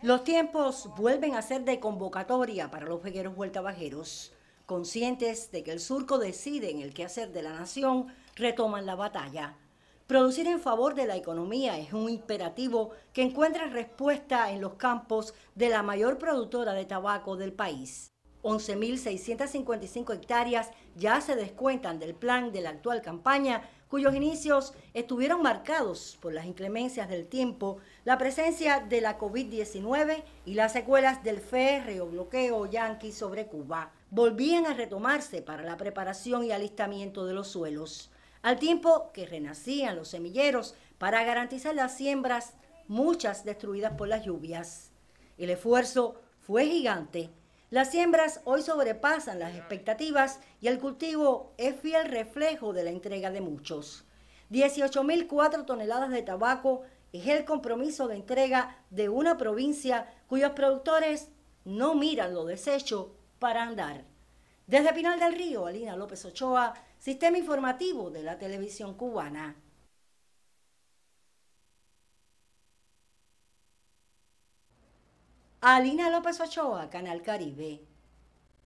Los tiempos vuelven a ser de convocatoria para los vegueros vueltabajeros. Conscientes de que el surco decide en el quehacer de la nación, retoman la batalla. Producir en favor de la economía es un imperativo que encuentra respuesta en los campos de la mayor productora de tabaco del país. 11.655 hectáreas ya se descuentan del plan de la actual campaña, cuyos inicios estuvieron marcados por las inclemencias del tiempo, la presencia de la COVID-19 y las secuelas del férreo bloqueo yanqui sobre Cuba. Volvían a retomarse para la preparación y alistamiento de los suelos, al tiempo que renacían los semilleros para garantizar las siembras, muchas destruidas por las lluvias. El esfuerzo fue gigante las siembras hoy sobrepasan las expectativas y el cultivo es fiel reflejo de la entrega de muchos. 18.004 toneladas de tabaco es el compromiso de entrega de una provincia cuyos productores no miran lo desecho para andar. Desde Pinal del Río, Alina López Ochoa, Sistema Informativo de la Televisión Cubana. Alina López Ochoa, Canal Caribe.